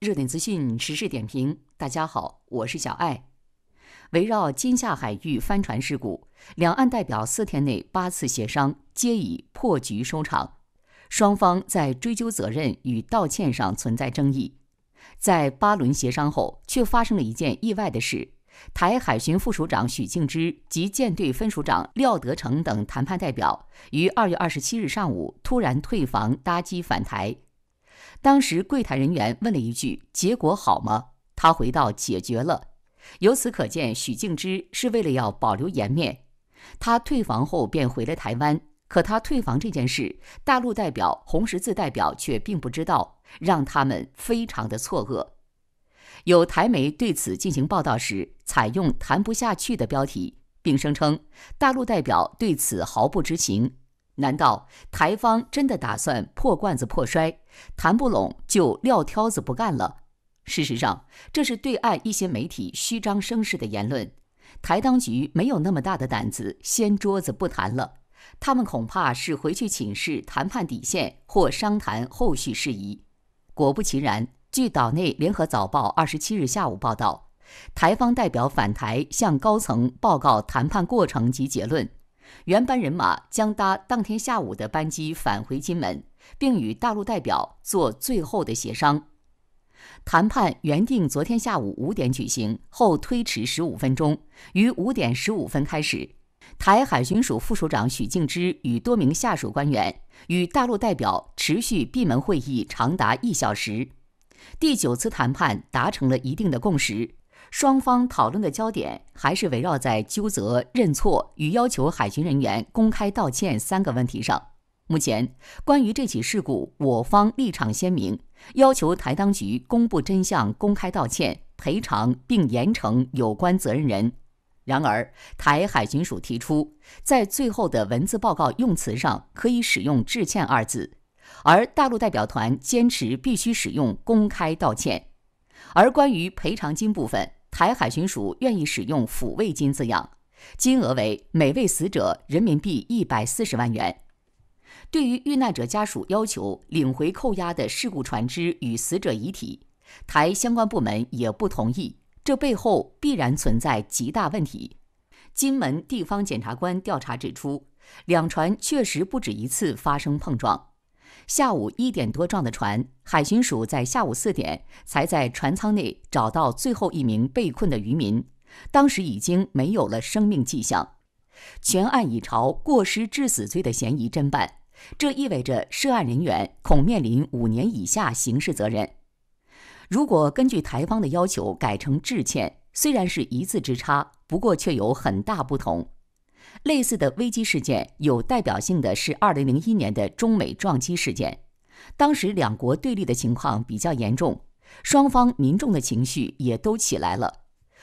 热点资讯时事点评，大家好，我是小艾。围绕金厦海域帆船事故，两岸代表四天内八次协商，皆以破局收场。双方在追究责任与道歉上存在争议。在八轮协商后，却发生了一件意外的事：台海巡副署长许敬之及舰队分署长廖德成等谈判代表，于二月二十七日上午突然退房搭机返台。当时柜台人员问了一句：“结果好吗？”他回道：“解决了。”由此可见，许敬之是为了要保留颜面。他退房后便回了台湾，可他退房这件事，大陆代表、红十字代表却并不知道，让他们非常的错愕。有台媒对此进行报道时，采用“谈不下去”的标题，并声称大陆代表对此毫不知情。难道台方真的打算破罐子破摔，谈不拢就撂挑子不干了？事实上，这是对岸一些媒体虚张声势的言论。台当局没有那么大的胆子掀桌子不谈了，他们恐怕是回去请示谈判底线或商谈后续事宜。果不其然，据岛内联合早报二十七日下午报道，台方代表返台向高层报告谈判过程及结论。原班人马将搭当天下午的班机返回金门，并与大陆代表做最后的协商。谈判原定昨天下午五点举行，后推迟十五分钟，于五点十五分开始。台海巡署副署长许敬之与多名下属官员与大陆代表持续闭门会议长达一小时。第九次谈判达成了一定的共识。双方讨论的焦点还是围绕在纠责、认错与要求海巡人员公开道歉三个问题上。目前，关于这起事故，我方立场鲜明，要求台当局公布真相、公开道歉、赔偿并严惩有关责任人。然而，台海军署提出，在最后的文字报告用词上可以使用“致歉”二字，而大陆代表团坚持必须使用“公开道歉”。而关于赔偿金部分，台海巡署愿意使用抚慰金字样，金额为每位死者人民币一百四十万元。对于遇难者家属要求领回扣押的事故船只与死者遗体，台相关部门也不同意，这背后必然存在极大问题。金门地方检察官调查指出，两船确实不止一次发生碰撞。下午一点多撞的船，海巡署在下午四点才在船舱内找到最后一名被困的渔民，当时已经没有了生命迹象。全案已朝过失致死罪的嫌疑侦办，这意味着涉案人员恐面临五年以下刑事责任。如果根据台方的要求改成致歉，虽然是一字之差，不过却有很大不同。类似的危机事件有代表性的是2001年的中美撞击事件，当时两国对立的情况比较严重，双方民众的情绪也都起来了。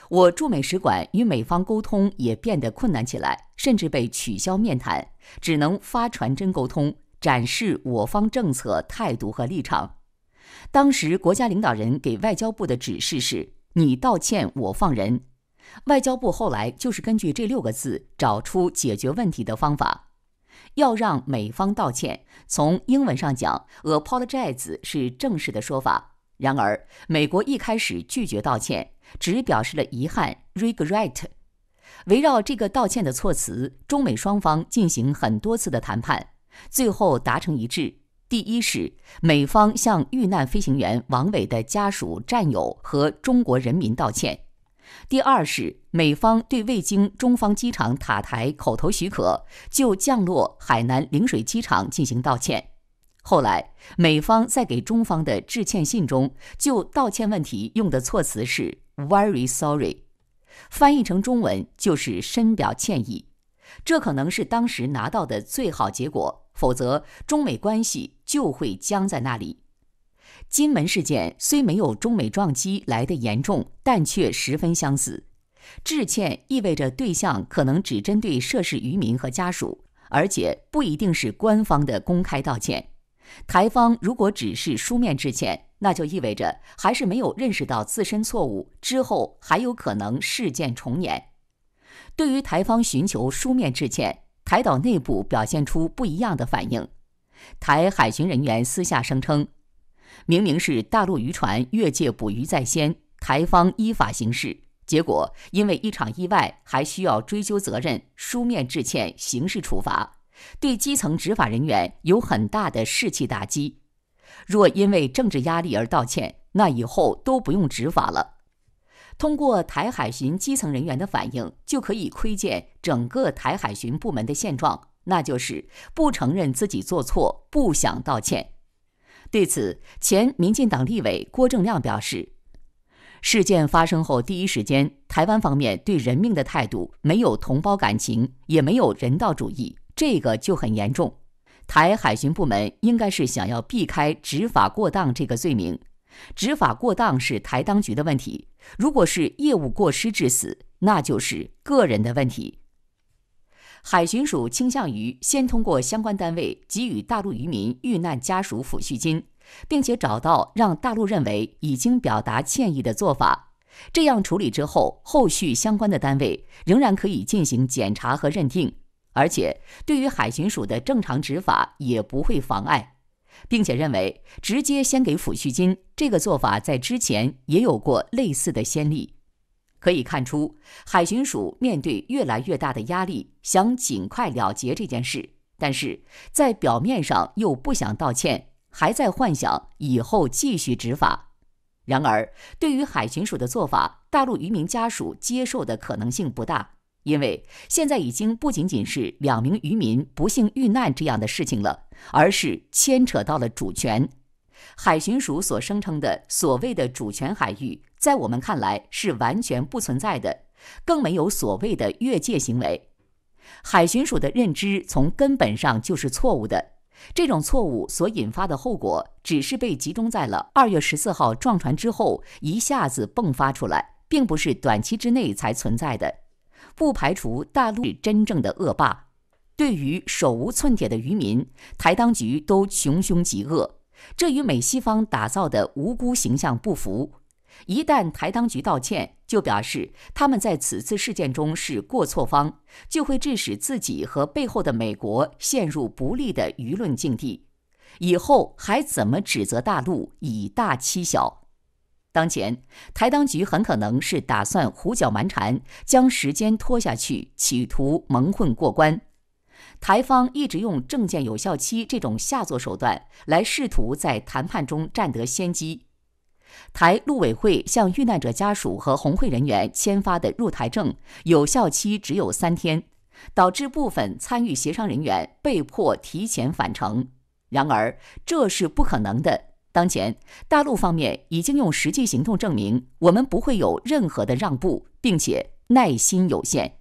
我驻美使馆与美方沟通也变得困难起来，甚至被取消面谈，只能发传真沟通，展示我方政策态度和立场。当时国家领导人给外交部的指示是：你道歉，我放人。外交部后来就是根据这六个字找出解决问题的方法，要让美方道歉。从英文上讲，apologize 是正式的说法。然而，美国一开始拒绝道歉，只表示了遗憾 （regret）。围绕这个道歉的措辞，中美双方进行很多次的谈判，最后达成一致。第一是美方向遇难飞行员王伟的家属、战友和中国人民道歉。第二是美方对未经中方机场塔台口头许可就降落海南陵水机场进行道歉。后来美方在给中方的致歉信中就道歉问题用的措辞是 “very sorry”，翻译成中文就是深表歉意。这可能是当时拿到的最好结果，否则中美关系就会僵在那里。金门事件虽没有中美撞击来的严重，但却十分相似。致歉意味着对象可能只针对涉事渔民和家属，而且不一定是官方的公开道歉。台方如果只是书面致歉，那就意味着还是没有认识到自身错误，之后还有可能事件重演。对于台方寻求书面致歉，台岛内部表现出不一样的反应。台海巡人员私下声称。明明是大陆渔船越界捕鱼在先，台方依法行事，结果因为一场意外，还需要追究责任、书面致歉、刑事处罚，对基层执法人员有很大的士气打击。若因为政治压力而道歉，那以后都不用执法了。通过台海巡基层人员的反应，就可以窥见整个台海巡部门的现状，那就是不承认自己做错，不想道歉。对此，前民进党立委郭正亮表示，事件发生后第一时间，台湾方面对人命的态度没有同胞感情，也没有人道主义，这个就很严重。台海巡部门应该是想要避开执法过当这个罪名，执法过当是台当局的问题，如果是业务过失致死，那就是个人的问题。海巡署倾向于先通过相关单位给予大陆渔民遇难家属抚恤金，并且找到让大陆认为已经表达歉意的做法。这样处理之后，后续相关的单位仍然可以进行检查和认定。而且，对于海巡署的正常执法也不会妨碍，并且认为直接先给抚恤金这个做法在之前也有过类似的先例。可以看出，海巡署面对越来越大的压力，想尽快了结这件事，但是在表面上又不想道歉，还在幻想以后继续执法。然而，对于海巡署的做法，大陆渔民家属接受的可能性不大。因为现在已经不仅仅是两名渔民不幸遇难这样的事情了，而是牵扯到了主权。海巡署所声称的所谓的主权海域，在我们看来是完全不存在的，更没有所谓的越界行为。海巡署的认知从根本上就是错误的，这种错误所引发的后果，只是被集中在了二月十四号撞船之后一下子迸发出来，并不是短期之内才存在的。不排除大陆是真正的恶霸，对于手无寸铁的渔民，台当局都穷凶极恶，这与美西方打造的无辜形象不符。一旦台当局道歉，就表示他们在此次事件中是过错方，就会致使自己和背后的美国陷入不利的舆论境地，以后还怎么指责大陆以大欺小？当前，台当局很可能是打算胡搅蛮缠，将时间拖下去，企图蒙混过关。台方一直用证件有效期这种下作手段来试图在谈判中占得先机。台陆委会向遇难者家属和红会人员签发的入台证有效期只有三天，导致部分参与协商人员被迫提前返程。然而，这是不可能的。当前，大陆方面已经用实际行动证明，我们不会有任何的让步，并且耐心有限。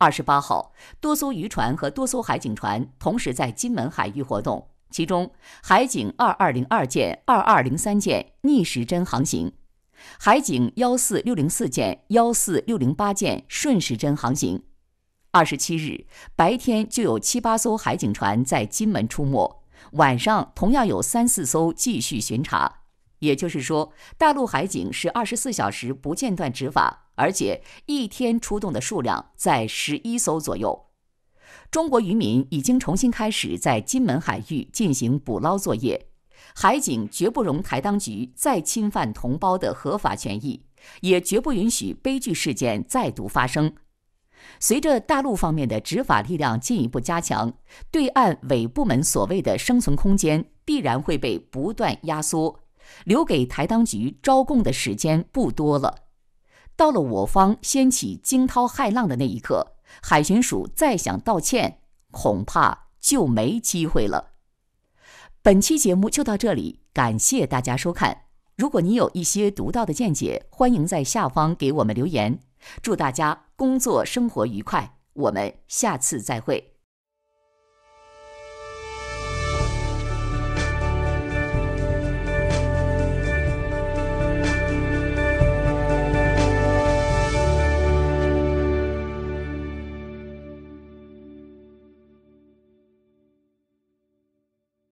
二十八号，多艘渔船和多艘海警船同时在金门海域活动，其中海警二二零二舰、二二零三舰逆时针航行，海警幺四六零四舰、幺四六零八舰顺时针航行。二十七日白天就有七八艘海警船在金门出没。晚上同样有三四艘继续巡查，也就是说，大陆海警是二十四小时不间断执法，而且一天出动的数量在十一艘左右。中国渔民已经重新开始在金门海域进行捕捞作业，海警绝不容台当局再侵犯同胞的合法权益，也绝不允许悲剧事件再度发生。随着大陆方面的执法力量进一步加强，对岸伪部门所谓的生存空间必然会被不断压缩，留给台当局招供的时间不多了。到了我方掀起惊涛骇浪的那一刻，海巡署再想道歉，恐怕就没机会了。本期节目就到这里，感谢大家收看。如果你有一些独到的见解，欢迎在下方给我们留言。祝大家工作生活愉快，我们下次再会。